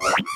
you